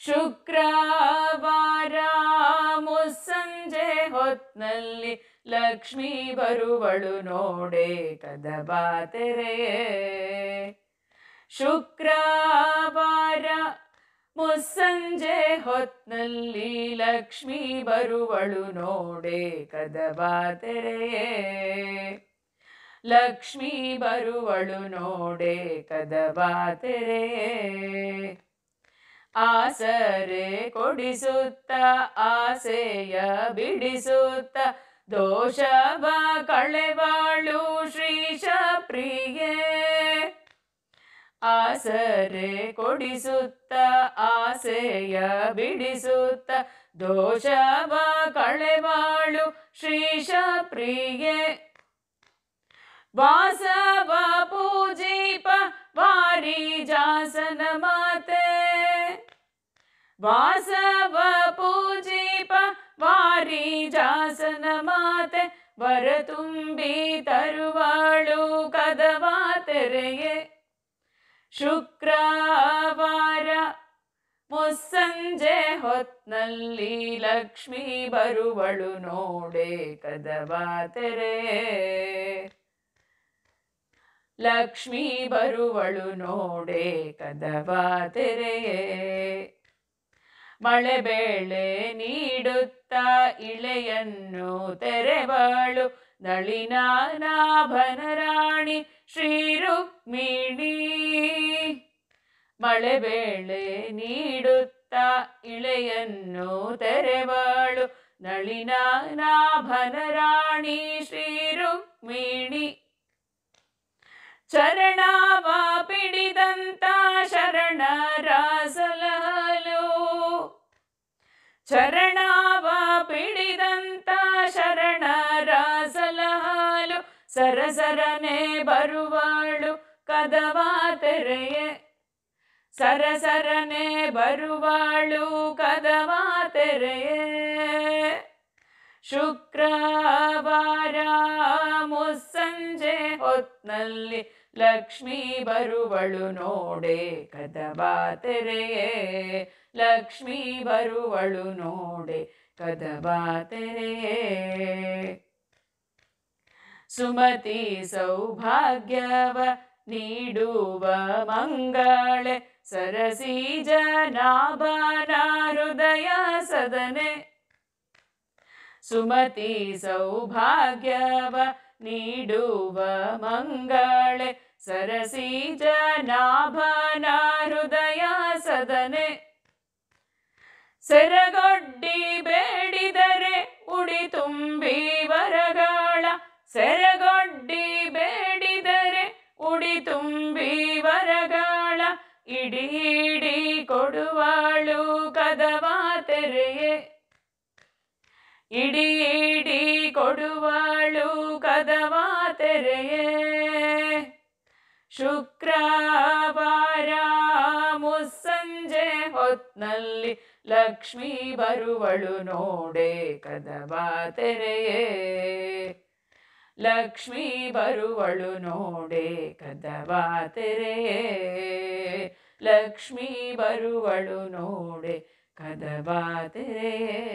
ಶುಕ್ರವಾರ ಮುಸ್ಸಂಜೆ ಹೊತ್ನಲ್ಲಿ ಲಕ್ಷ್ಮೀ ಬರುವಳು ನೋಡೆ ಕದಬಾ ತೆರೆಯೇ ಶುಕ್ರವಾರ ಮುಸ್ಸಂಜೆ ಹೊತ್ನಲ್ಲಿ ಲಕ್ಷ್ಮೀ ಬರುವಳು ನೋಡೆ ಕದಬಾ ತೆರೆಯೇ ಲಕ್ಷ್ಮೀ ಬರುವಳು ನೋಡೆ ಕದಬಾ ತೆರೆಯೇ ಆಸರೆ ಕೊಡಿಸುತ್ತ, ಆಸೆಯ ಬಿಡಿಸುತ್ತ ದೋಷವ ಕಳೆವಾಳು ಶ್ರೀಶ ಪ್ರಿಯೆ. ಆಸರೆ ಕೊಡಿಸುತ್ತ, ಆಸೆಯ ಬಿಡಿಸುತ್ತ ದೋಷವ ಕಳೆವಾಳು ಶ್ರೀಶ ಪ್ರಿಯೆ. ವಾಸವ ಪೂಜೀಪ ವಾರಿ ಜಾಸನ ವಾಸವ ಪೂಜೀಪ ವಾರಿ ಜಾಸನ ಮಾತೆ ವರ ತುಂಬಿ ತರುವಾಳು ಕದವಾ ತೆರೆಯೇ ಶುಕ್ರವಾರ ಮುಸ್ಸಂಜೆ ಹೊತ್ನಲ್ಲಿ ಲಕ್ಷ್ಮೀ ಬರುವಳು ನೋಡೆ ಕದವಾ ತೆರೆ ಲಕ್ಷ್ಮೀ ಬರುವಳು ನೋಡೆ ಕದವ ತೆರೆಯೇ ಮಳೆ ಬೇಳೆ ನೀಡುತ್ತ ಇಳೆಯನ್ನು ತೆರೆವಳು. ನಳಿನಾಭನ ರಾಣಿ ಶ್ರೀ ರುಕ್ಮಿಣಿ ಮಳೆ ಬೇಳೆ ನೀಡುತ್ತ ಇಳೆಯನ್ನು ತೆರೆವಳು. ನಳಿನಾಭನ ರಾಣಿ ಶ್ರೀ ರುಕ್ಮಿಣಿ ಚರಣವ ಚರಣವ ಪಿಡಿದಂತ ಶರಣರ ಸಲಹಾಲು ಸರಸರನೆ ಬರುವಾಳು ಕದವಾ ತೆರೆಯೇ ಸರಸರನೆ ಬರುವಳು ಕದವಾ ತೆರೆಯೇ ಶುಕ್ರವಾರ ಮುಸ್ಸಂಜೆ ಹೊತ್ನಲ್ಲಿ ಲಕ್ಷ್ಮೀ ಬರುವಳು ನೋಡೆ ಕದಬಾ ತೆರೆಯೇ ಲಕ್ಷ್ಮೀ ಬರುವಳು ನೋಡೆ ಕದಬಾ ತೆರೆಯೇ ಸುಮತಿ ಸೌಭಾಗ್ಯವ ನೀಡುವ ಮಂಗಳೆ, ಸರಸಿ ಜನಾಭನ ಹೃದಯ ಸದನೆ. ಸುಮತಿ ಸೌಭಾಗ್ಯವ ನೀಡುವ ಮಂಗಳೆ ಸರಸಿ ಜನಾಭನ ಹೃದಯ ಸದನೆ. ಸೆರಗೊಡ್ಡಿ ಬೇಡಿದರೆ ಉಡಿ ತುಂಬಿ ವರಗಾಳ. ಸೆರಗೊಡ್ಡಿ ಬೇಡಿದರೆ ಉಡಿ ತುಂಬಿ ವರಗಾಳ. ಇಡಿ ಕೊಡುವಾಳು ಕದವ ತೆರೆಯೇ. ಇಡಿ ಕೊಡುವಳು ಕದವ ತೆರೆಯೇ. ಶುಕ್ರವಾರ ಮುಸ್ಸಂಜೆ ಹೊತ್ನಲ್ಲಿ ಲಕ್ಷ್ಮೀ ಬರುವಳು ನೋಡೆ ಕದವ ತೆರೆಯೇ. ಲಕ್ಷ್ಮೀ ಬರುವಳು ನೋಡೆ ಕದವ ತೆರೆಯೇ. ಲಕ್ಷ್ಮೀ ಬರುವಳು ನೋಡೆ ಕದವ ತೆರೆಯೇ.